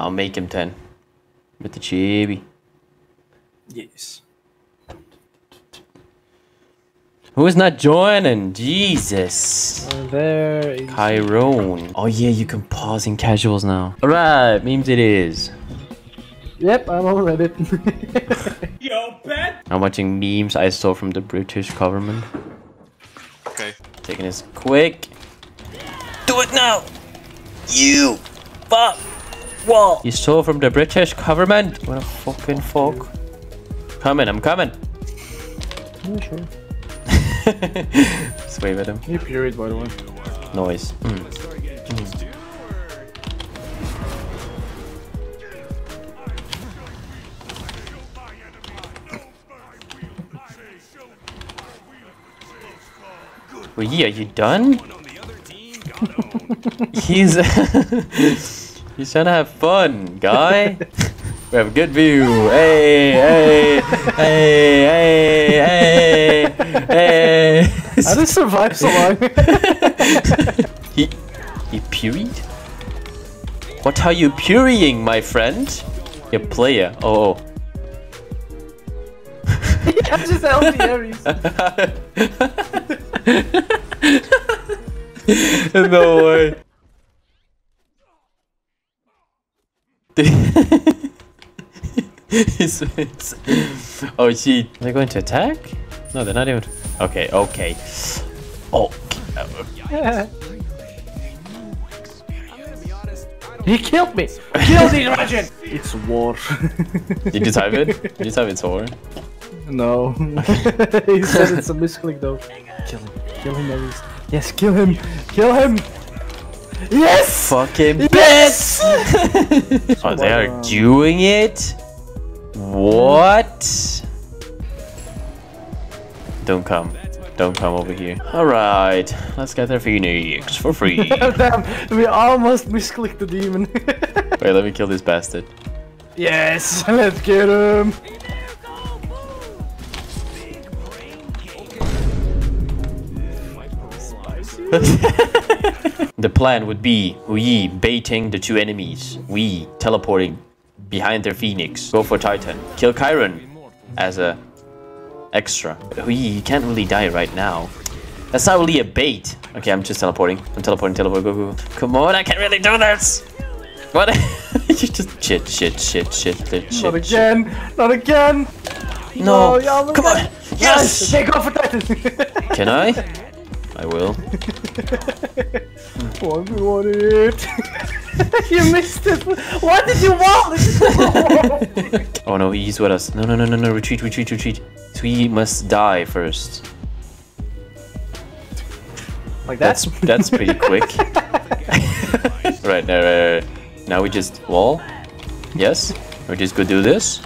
I'll make him 10. With the chibi. Yes. Who is not joining? Jesus. Uh, there is. Chiron. Oh yeah, you can pause in casuals now. Alright, memes it is. Yep, I'm on Reddit. Yo, bet! I'm watching memes I saw from the British government. Okay. Taking this quick. Do it now! You! Fuck! Wall! You saw from the British government? What a fucking fuck. Coming, I'm coming. yeah, sure. Just wave at him. You period, by the way. Noise. Mm. Well, yeah, you done? He's he's trying to have fun, guy. we have a good view. Hey, hey, hey, hey, hey, hey. How did survive so long? He he puried? What are you purying, my friend? You player. Oh. I'm just healthy Ares. no way. His face. oh, shit. They're going to attack? No, they're not even. Okay, okay. Oh. he killed me. Kill the Russian. It's war. Did you type it? Did you type it over? no. he said it's a misclick though. Kill him. Kill him, Ares. Yes, kill him. Kill him. Yes. Fucking Yes. bitch! oh, they are doing it? What? Don't come. Don't come over here. Alright, let's get their Phoenix for free. Damn, we almost misclicked the demon. Wait, let me kill this bastard. yes, let's get him. The plan would be we baiting the two enemies, we teleporting behind their Phoenix, go for Titan, kill Chiron as a extra. We can't really die right now. That's not really a bait. Okay, I'm just teleporting. I'm teleporting, teleport, go, go, go. Come on, I can't really do this. What? you just shit, shit, shit, shit, shit, shit. Not shit. again. Not again. No, I'm come on. Yes. Nice. Take off for Titan. Can I? I will. One, we want it. you missed it. What did you want? Oh no, he's with us. No, no, no, no, no. Retreat, retreat, retreat. We must die first. like that? That's that's pretty quick. right, now, right, right. Now we just wall. Yes. We just go do this.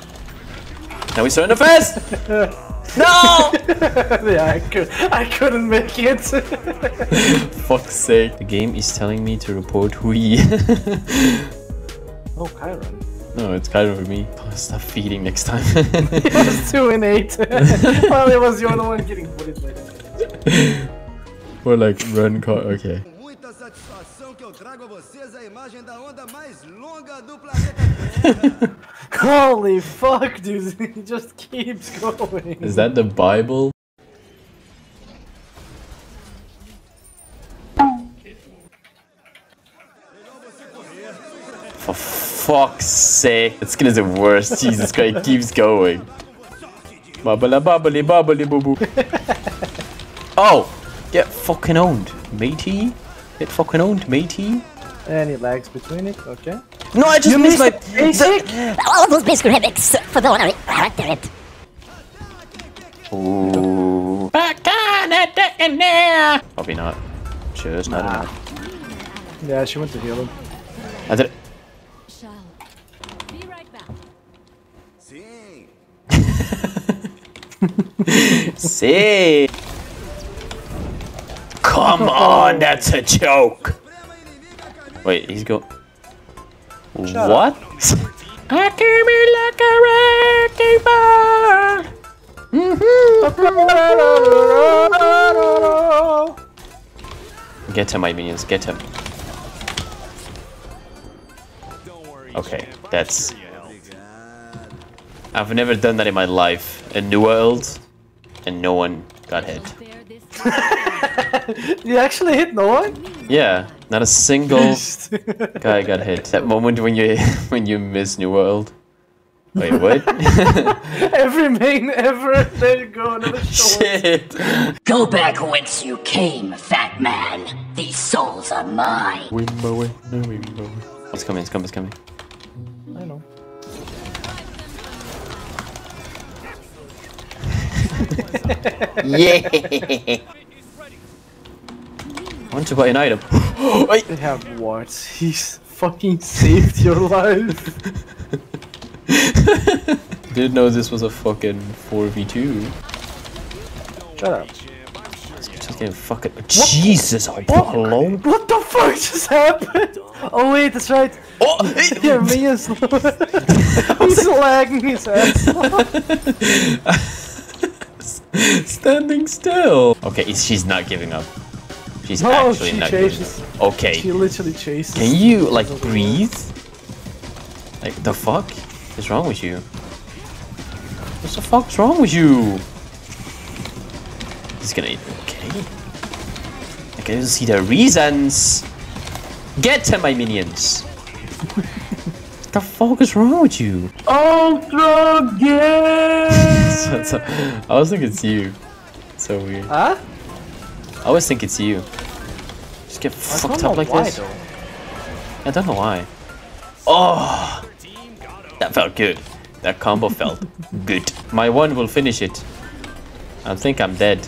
Now we surrender fast. no! yeah, I, could, I couldn't make it. Fuck's sake. The game is telling me to report Hou Yi. oh, Chiron. no, it's kind of for me. Stop feeding next time. It was 2 and 8. well, it was the only one getting bullied by them. or like run car. Okay. Com muita satisfação que eu trago a vocês a imagem da onda mais longa do planeta Holy fuck, dude. It just keeps going. Is that the Bible? For fuck's sake. That skin is the worst. Jesus Christ, it keeps going. Bubbly bubbly bubbly boo boo. Oh! Get fucking owned, matey. Get fucking owned, matey. Any lags between it, okay. No, I just You missed my. missed basic? All of those basic remix for the one I character it. Ooh. Probably not. Just not enough. Yeah, she went to heal him. I did. Shall be right back. Sim, See. Come on, that's a joke. Wait, he's go. what? I came in like a wrecking ball. Mm-hmm. Get him, my minions. Get him. Okay, that's. I've never done that in my life. A new world, and no one got hit. There this You actually hit no one? Yeah, not a single guy got hit. That moment when you when you miss New World. Wait, what? Every main ever. There you go, another short. Shit. Go back whence you came, fat man. These souls are mine. Wimbo, no wimbo. It's coming, it's coming, it's coming. I know. Yeah. I want to buy an item. Wait. Have wards. He's fucking saved your life. Didn't know this was a fucking 4v2. Shut up. Just getting fucking. Jesus, oh, hello? What the fuck just happened? Oh wait, that's right. Oh, Yeah, Mia's He's lagging his ass. standing still. Okay, she's not giving up. She's No, actually she not chases. up. Okay, She literally chases. can you like breathe? Like the fuck is wrong with you? What the fuck's wrong with you? He's gonna. eat. Okay. I can see the reasons. Get to my minions. what the fuck is wrong with you? Ultra game. So- so- I always think it's you. So weird. Huh? I always think it's you. Just get I fucked up like why, this. Though. I don't know why. Oh, that felt good. That combo felt good. My one will finish it. I think I'm dead.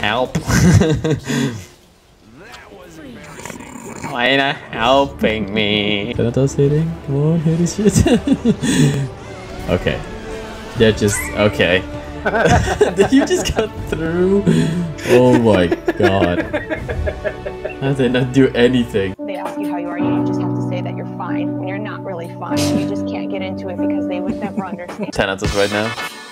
Help. Why not helping me? Thanatos hitting. Come on, hit his shit. okay. Yeah, just okay. you just cut through. Oh my god. I did not do anything. they ask you how you are, you just have to say that you're fine when you're not really fine. You just can't get into it because they would never understand. Thanatos right now. I know, right?